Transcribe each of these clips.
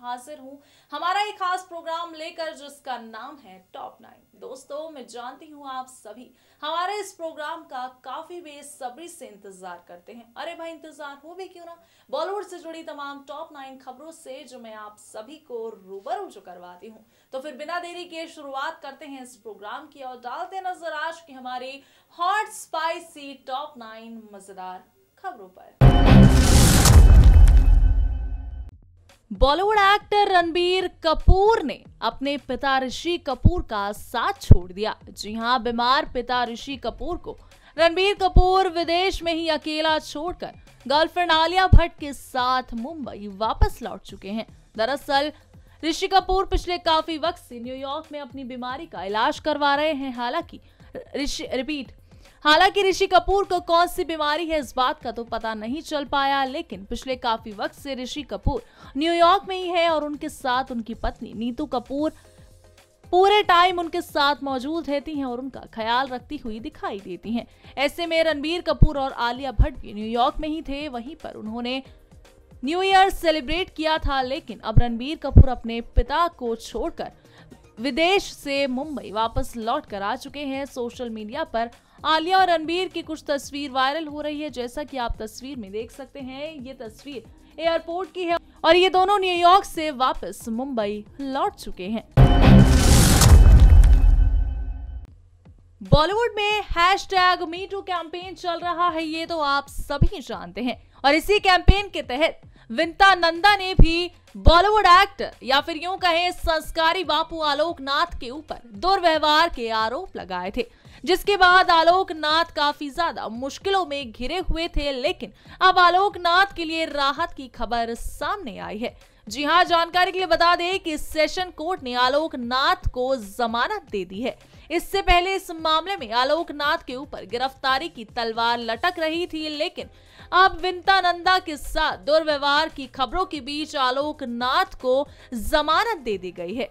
हाजिर हूँ। हमारा एक खास प्रोग्राम लेकर, जिसका नाम है टॉप नाइन दोस्तों, मैं जानती हूँ आप सभी, हमारे इस प्रोग्राम का काफ़ी बेसब्री से इंतज़ार करते हैं। अरे भाई, इंतज़ार हो भी क्यों ना? बॉलीवुड से जुड़ी तमाम टॉप नाइन खबरों से, जो मैं आप सभी को रूबरू जो करवाती हूँ। तो फिर बिना देरी के शुरुआत करते हैं इस प्रोग्राम की, और डालते नज़र आज की हमारी हॉट स्पाइसी टॉप नाइन मज़ेदार खबरों पर। बॉलीवुड एक्टर रणबीर कपूर ने अपने पिता ऋषि कपूर का साथ छोड़ दिया। जी हाँ, बीमार पिता ऋषि कपूर को रणबीर कपूर विदेश में ही अकेला छोड़कर गर्लफ्रेंड आलिया भट्ट के साथ मुंबई वापस लौट चुके हैं। दरअसल, ऋषि कपूर पिछले काफ़ी वक्त से न्यूयॉर्क में अपनी बीमारी का इलाज करवा रहे हैं। हालाँकि, ऋषि, रिपीट हालाँकि ऋषि कपूर को कौन सी बीमारी है इस बात का तो पता नहीं चल पाया, लेकिन पिछले काफ़ी वक्त से ऋषि कपूर न्यूयॉर्क में ही है और उनके साथ उनकी पत्नी नीतू कपूर पूरे टाइम उनके साथ मौजूद रहती हैं और उनका ख्याल रखती हुई दिखाई देती हैं। ऐसे में रणबीर कपूर और आलिया भट्ट भी न्यूयॉर्क में ही थे, वहीं पर उन्होंने न्यू ईयर सेलिब्रेट किया था, लेकिन अब रणबीर कपूर अपने पिता को छोड़कर विदेश से मुंबई वापस लौट कर आ चुके हैं। सोशल मीडिया पर आलिया और रणबीर की कुछ तस्वीर वायरल हो रही है, जैसा कि आप तस्वीर में देख सकते हैं। ये तस्वीर एयरपोर्ट की है और ये दोनों न्यूयॉर्क से वापस मुंबई लौट चुके हैं। बॉलीवुड में हैश टैग मीटू कैंपेन चल रहा है, ये तो आप सभी जानते हैं। और इसी कैंपेन के तहत विंता नंदा ने भी बॉलीवुड एक्टर या फिर यूँ कहें संस्कारी बापू आलोकनाथ के ऊपर दुर्व्यवहार के आरोप लगाए थे। जिसके बाद आलोक नाथ काफ़ी ज़्यादा मुश्किलों में घिरे हुए थे, लेकिन अब आलोक नाथ के लिए राहत की खबर सामने आई है। जी हाँ जानकारी के लिए बता दें कि सेशन कोर्ट ने आलोक नाथ को जमानत दे दी है। इससे पहले इस मामले में आलोक नाथ के ऊपर गिरफ्तारी की तलवार लटक रही थी, लेकिन अब विंता नंदा के साथ दुर्व्यवहार की खबरों के बीच आलोक नाथ को जमानत दे दी गई है।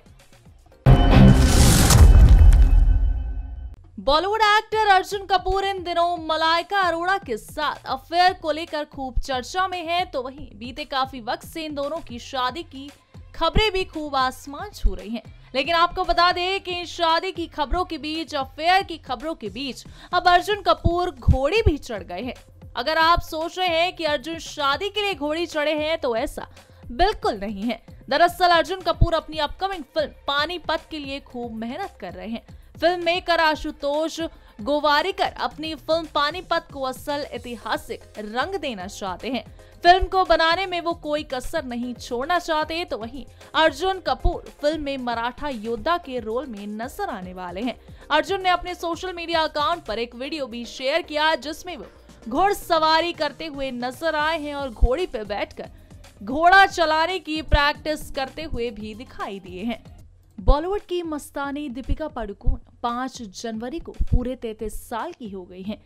बॉलीवुड एक्टर अर्जुन कपूर इन दिनों मलाइका अरोड़ा के साथ अफेयर को लेकर खूब चर्चा में है तो वहीं बीते काफ़ी वक्त से इन दोनों की शादी की खबरें भी खूब आसमान छू रही हैं। लेकिन आपको बता दें कि इन शादी की खबरों के बीच, अफेयर की खबरों के बीच अब अर्जुन कपूर घोड़ी भी चढ़ गए हैं। अगर आप सोच रहे हैं कि अर्जुन शादी के लिए घोड़ी चढ़े हैं तो ऐसा बिल्कुल नहीं है। दरअसल अर्जुन कपूर अपनी अपकमिंग फ़िल्म पानीपत के लिए खूब मेहनत कर रहे हैं। फ़िल्म मेकर आशुतोष गोवारिकर अपनी फ़िल्म पानीपत को असल ऐतिहासिक रंग देना चाहते हैं। फ़िल्म को बनाने में वो कोई कसर नहीं छोड़ना चाहते तो वहीं अर्जुन कपूर फ़िल्म में मराठा योद्धा के रोल में नज़र आने वाले हैं। अर्जुन ने अपने सोशल मीडिया अकाउंट पर एक वीडियो भी शेयर किया, जिसमें वो घोड़सवारी करते हुए नज़र आए हैं और घोड़ी पर बैठकर घोड़ा चलाने की प्रैक्टिस करते हुए भी दिखाई दिए हैं। बॉलीवुड की मस्तानी दीपिका पाडुकोन 5 जनवरी को पूरे 33 साल की हो गई हैं।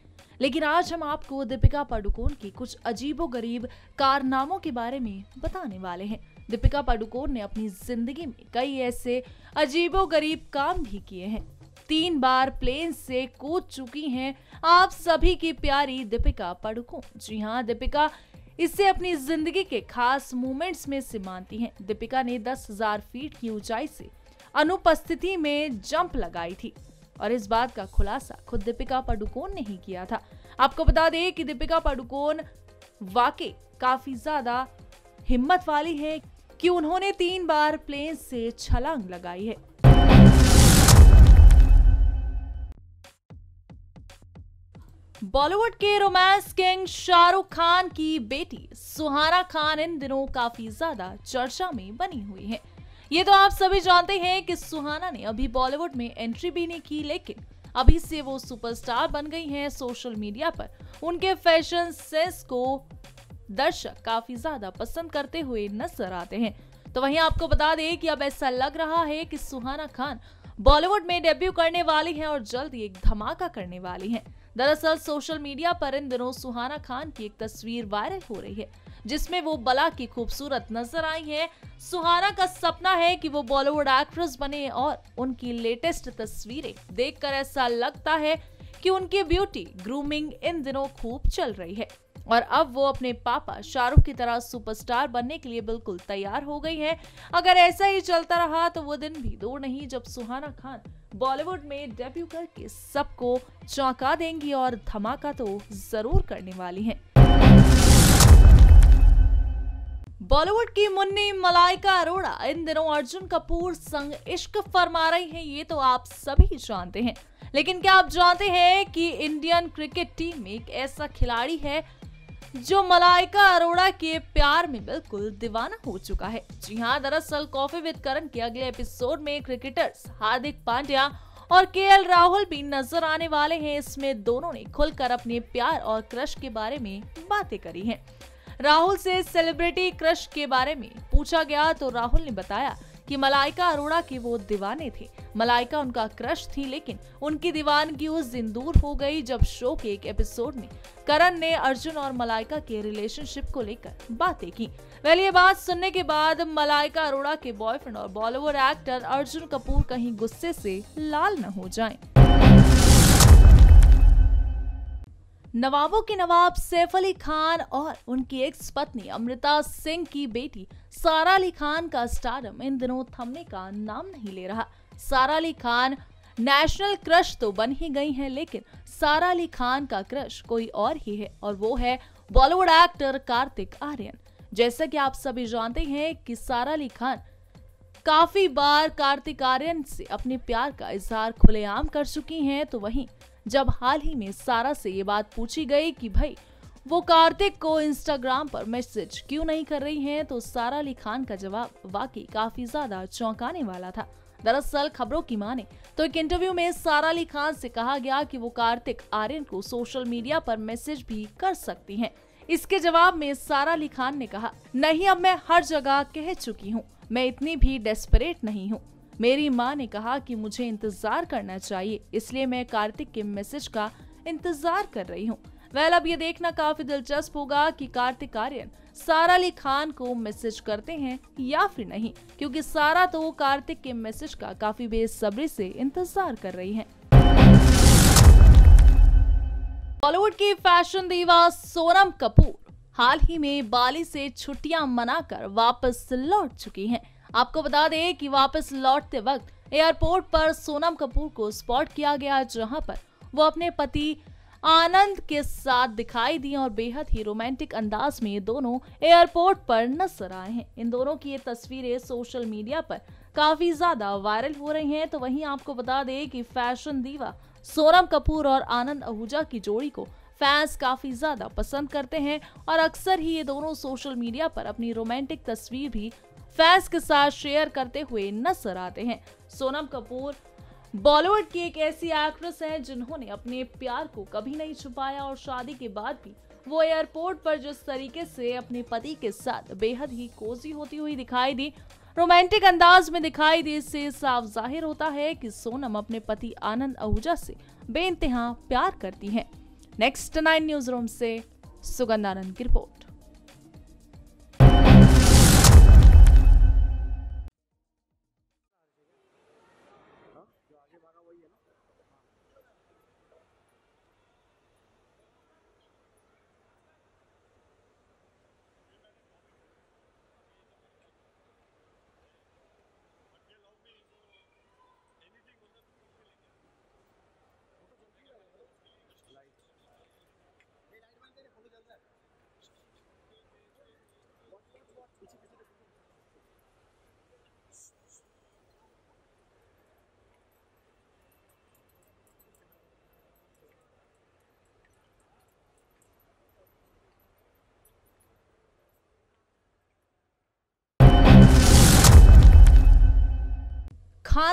लेकिन आज हम आपको दीपिका पाडुकोन की कुछ अजीबो गरीब कारनामों के बारे में बताने वाले हैं। दीपिका पाडुकोन ने अपनी ज़िंदगी में कई ऐसे अजीबो गरीब काम भी किए हैं। तीन बार प्लेन से कूद चुकी हैं आप सभी की प्यारी दीपिका पाडुकोन जी हाँ दीपिका इसे अपनी ज़िंदगी के खास मोमेंट्स में से मानती हैं। दीपिका ने दस हज़ार फीट की ऊंचाई से अनुपस्थिति में जंप लगाई थी और इस बात का खुलासा खुद दीपिका पाडुकोन ने ही किया था। आपको बता दें कि दीपिका पाडुकोन वाकई काफ़ी ज़्यादा हिम्मत वाली है कि उन्होंने तीन बार प्लेन से छलांग लगाई है। बॉलीवुड के रोमांस किंग शाहरुख खान की बेटी सुहाना खान इन दिनों काफ़ी ज़्यादा चर्चा में बनी हुई है। ये तो आप सभी जानते हैं कि सुहाना ने अभी बॉलीवुड में एंट्री भी नहीं की, लेकिन अभी से वो सुपरस्टार बन गई हैं सोशल मीडिया पर। उनके फ़ैशन सेंस को दर्शक काफ़ी ज़्यादा पसंद करते हुए नज़र आते हैं। तो वहीं आपको बता दें कि अब ऐसा लग रहा है कि सुहाना खान बॉलीवुड में डेब्यू करने वाली हैं और जल्द एक धमाका करने वाली हैं। दरअसल सोशल मीडिया पर इन दिनों सुहाना खान की एक तस्वीर वायरल हो रही है। जिसमें वो बला की खूबसूरत नज़र आई है सुहाना का सपना है कि वो बॉलीवुड एक्ट्रेस बने और उनकी लेटेस्ट तस्वीरें देखकर ऐसा लगता है कि उनकी ब्यूटी, ग्रूमिंग इन दिनों खूब चल रही है और अब वो अपने पापा शाहरुख की तरह सुपरस्टार बनने के लिए बिल्कुल तैयार हो गई हैं। अगर ऐसा ही चलता रहा तो वो दिन भी दूर नहीं, जब सुहाना खान बॉलीवुड में डेब्यू करके सबको चौंका देंगी और धमाका तो ज़रूर करने वाली हैं। बॉलीवुड की मुन्नी मलाइका अरोड़ा। इन दिनों अर्जुन कपूर संग इश्क फरमा रही हैं, ये तो आप सभी जानते हैं। लेकिन क्या आप जानते हैं कि इंडियन क्रिकेट टीम में एक ऐसा खिलाड़ी है जो मलाइका अरोड़ा के प्यार में बिल्कुल दीवाना हो चुका है? जी हाँ दरअसल कॉफ़ी विद करण के अगले एपिसोड में क्रिकेटर्स हार्दिक पांड्या और के राहुल भी नज़र आने वाले हैं। इसमें दोनों ने खुलकर अपने प्यार और क्रश के बारे में बातें करी हैं। राहुल से सेलिब्रिटी क्रश के बारे में पूछा गया तो राहुल ने बताया कि मलाइका अरोड़ा के वो दीवाने थे मलाइका उनका क्रश थी, लेकिन उनकी दीवानगी उस दिन दूर हो गई जब शो के एक एपिसोड में करण ने अर्जुन और मलाइका के रिलेशनशिप को लेकर बातें की वेल ये बात सुनने के बाद मलाइका अरोड़ा के बॉयफ्रेंड और बॉलीवुड एक्टर अर्जुन कपूर कहीं गुस्से से लाल न हो जाएँ। नवाबों के नवाब सैफ अली खान और उनकी एक्स पत्नी अमृता सिंह की बेटी सारा अली खान का स्टारडम इन दिनों थमने का नाम नहीं ले रहा। सारा अली खान नेशनल क्रश तो बन ही गई हैं, लेकिन सारा अली खान का क्रश कोई और ही है, और वो है बॉलीवुड एक्टर कार्तिक आर्यन। जैसा कि आप सभी जानते हैं कि सारा अली खान काफ़ी बार कार्तिक आर्यन से अपने प्यार का इजहार खुलेआम कर चुकी हैं तो वहीं जब हाल ही में सारा से ये बात पूछी गई कि भाई, वो कार्तिक को इंस्टाग्राम पर मैसेज क्यों नहीं कर रही हैं तो सारा अली खान का जवाब वाकई काफ़ी ज़्यादा चौंकाने वाला था। दरअसल खबरों की माने तो एक इंटरव्यू में सारा अली खान से कहा गया कि वो कार्तिक आर्यन को सोशल मीडिया पर मैसेज भी कर सकती हैं। इसके जवाब में सारा अली खान ने कहा, नहीं, अब मैं हर जगह कह चुकी हूँ। मैं इतनी भी डेस्परेट नहीं हूँ। मेरी माँ ने कहा कि मुझे इंतज़ार करना चाहिए, इसलिए मैं कार्तिक के मैसेज का इंतज़ार कर रही हूँ वेल, अब ये देखना काफ़ी दिलचस्प होगा कि कार्तिक आर्यन सारा अली खान को मैसेज करते हैं या फिर नहीं, क्योंकि सारा तो कार्तिक के मैसेज का काफ़ी बेसब्री से इंतज़ार कर रही हैं। बॉलीवुड की फ़ैशन दीवा सोनम कपूर हाल ही में बाली से छुट्टियाँ मनाकर वापस लौट चुकी हैं। आपको बता दें कि वापस लौटते वक्त एयरपोर्ट पर सोनम कपूर को स्पॉट किया गया, जहाँ पर वो अपने पति आनंद के साथ दिखाई दी और बेहद ही रोमांटिक अंदाज में दोनों एयरपोर्ट पर नज़र आए हैं। इन दोनों की ये तस्वीरें सोशल मीडिया पर काफ़ी ज़्यादा वायरल हो रही हैं तो वहीं आपको बता दें कि फ़ैशन दीवा सोनम कपूर और आनंद आहूजा की जोड़ी को फैंस काफ़ी ज़्यादा पसंद करते हैं और अक्सर ही ये दोनों सोशल मीडिया पर अपनी रोमांटिक तस्वीर भी फैंस के साथ शेयर करते हुए नज़र आते हैं सोनम कपूर, बॉलीवुड की एक ऐसी एक्ट्रेस है जिन्होंने अपने प्यार को कभी नहीं छुपाया और शादी के बाद भी वो एयरपोर्ट पर जिस तरीके से अपने पति के साथ बेहद ही कोजी होती हुई दिखाई दी रोमांटिक अंदाज में दिखाई दी, इससे साफ़ ज़ाहिर होता है कि सोनम अपने पति आनंद आहूजा से बेइंतहा प्यार करती हैं। नेक्स्ट नाइन न्यूज़ रूम से सुगंधानंद की रिपोर्ट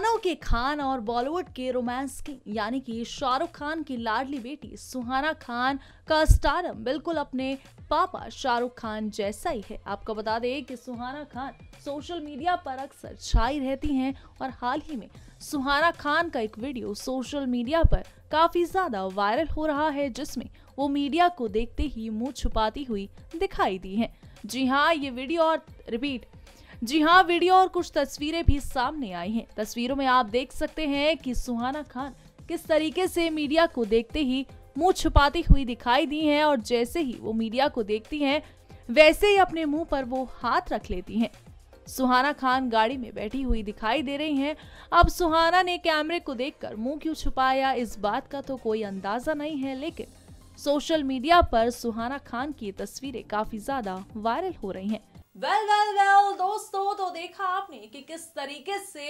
खानों के खान और बॉलीवुड के रोमांस की, यानी कि शाहरुख खान की लाडली बेटी सुहाना खान का स्टारम बिल्कुल अपने पापा शाहरुख खान जैसा ही है। आपको बता दें कि सुहाना खान सोशल मीडिया पर अक्सर छाई रहती हैं और हाल ही में सुहाना खान का एक वीडियो सोशल मीडिया पर काफ़ी ज़्यादा वायरल हो रहा है, जिसमें वो मीडिया को देखते ही मुँह छुपाती हुई दिखाई दी हैं। जी हाँ ये वीडियो और रिपीट जी हाँ वीडियो और कुछ तस्वीरें भी सामने आई हैं। तस्वीरों में आप देख सकते हैं कि सुहाना खान किस तरीके से मीडिया को देखते ही मुँह छुपाती हुई दिखाई दी हैं और जैसे ही वो मीडिया को देखती हैं, वैसे ही अपने मुँह पर वो हाथ रख लेती हैं। सुहाना खान गाड़ी में बैठी हुई दिखाई दे रही हैं। अब सुहाना ने कैमरे को देखकर मुँह क्यों छुपाया, इस बात का तो कोई अंदाज़ा नहीं है, लेकिन सोशल मीडिया पर सुहाना खान की तस्वीरें काफ़ी ज़्यादा वायरल हो रही हैं। वेल वेल वेल दोस्तों तो देखा आपने कि किस तरीके से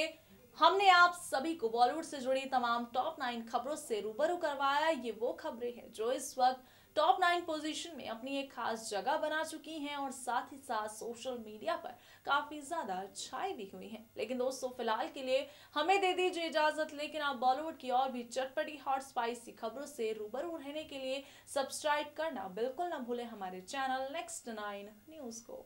हमने आप सभी को बॉलीवुड से जुड़ी तमाम टॉप नाइन खबरों से रूबरू करवाया। ये वो खबरें हैं जो इस वक्त टॉप नाइन पोजीशन में अपनी एक खास जगह बना चुकी हैं और साथ ही साथ सोशल मीडिया पर काफ़ी ज़्यादा छाई भी हुई हैं। लेकिन दोस्तों, फ़िलहाल के लिए हमें दे दीजिए इजाज़त, लेकिन आप बॉलीवुड की और भी चटपटी हॉट स्पाइसी खबरों से रूबरू रहने के लिए सब्सक्राइब करना बिल्कुल ना भूले हमारे चैनल नेक्स्ट नाइन न्यूज़ को।